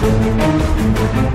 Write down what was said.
Música